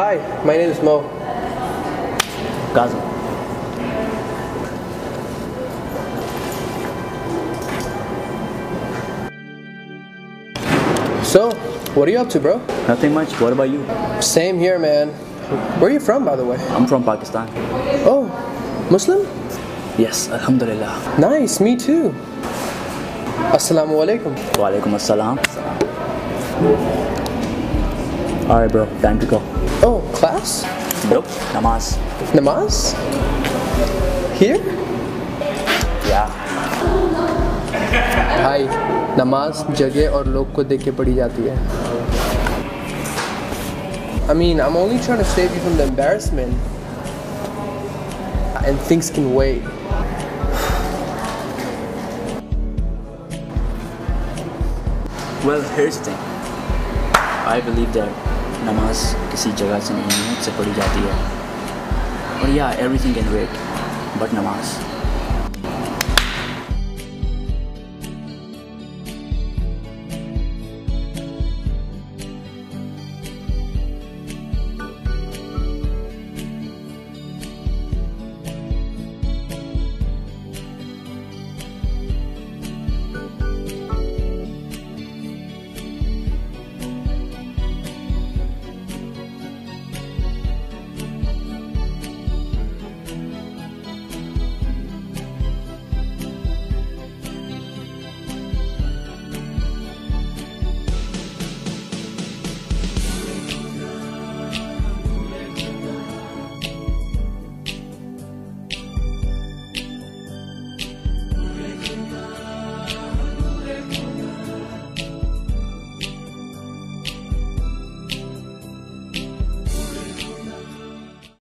Hi, my name is Mo. Kazim. So, what are you up to, bro? Nothing much. What about you? Same here, man. Where are you from, by the way? I'm from Pakistan. Oh, Muslim? Yes, Alhamdulillah. Nice, me too. Assalamu alaikum. Walaikum assalam. Alright, bro. Time to go. Oh, class? Nope. Namaz. Namaz? Here? Yeah. भाई नमाज जगह और लोग को देख के पढ़ी जाती है I mean, I'm only trying to save you from the embarrassment. And things can wait. Well, here's the thing. I believe that नमाज़ किसी जगह से नहीं से पढ़ी जाती है। और या एवरीथिंग कैन वेट बट नमाज़।